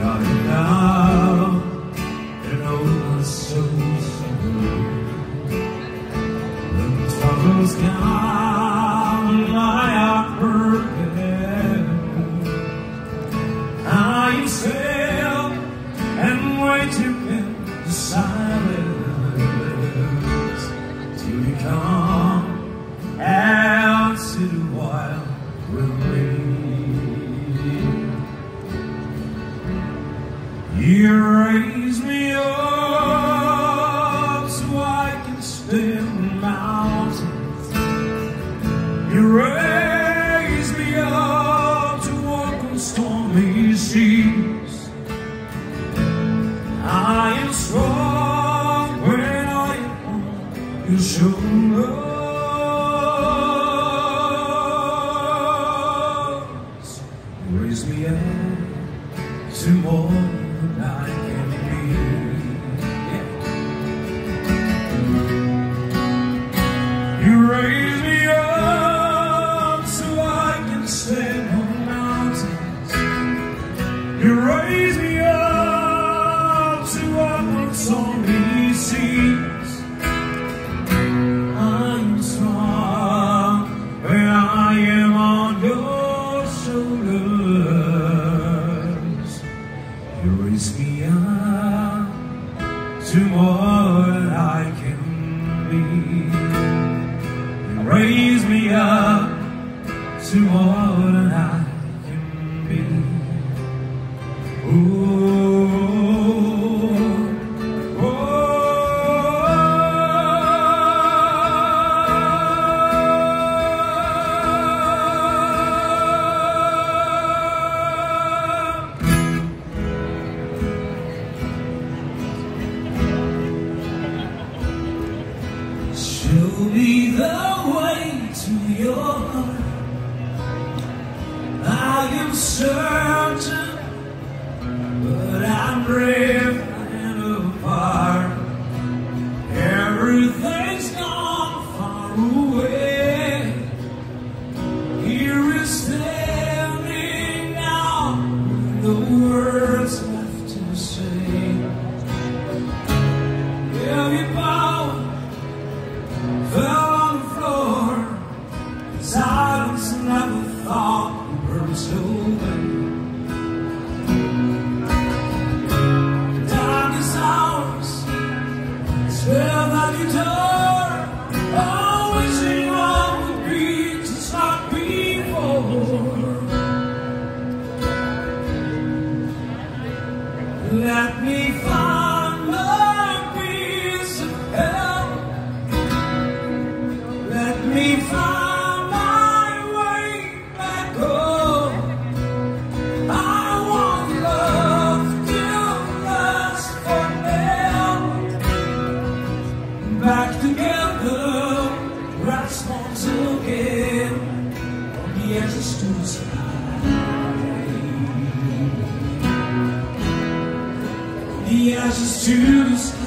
Now you raise me up so I can stand mountains. You raise me up to walk on stormy seas. I am strong when I am on your shoulders. Raise me up to more. You to than I can be. Raise me up to more Show me the way to your heart. I am certain, Let me find my The ashes to the sky.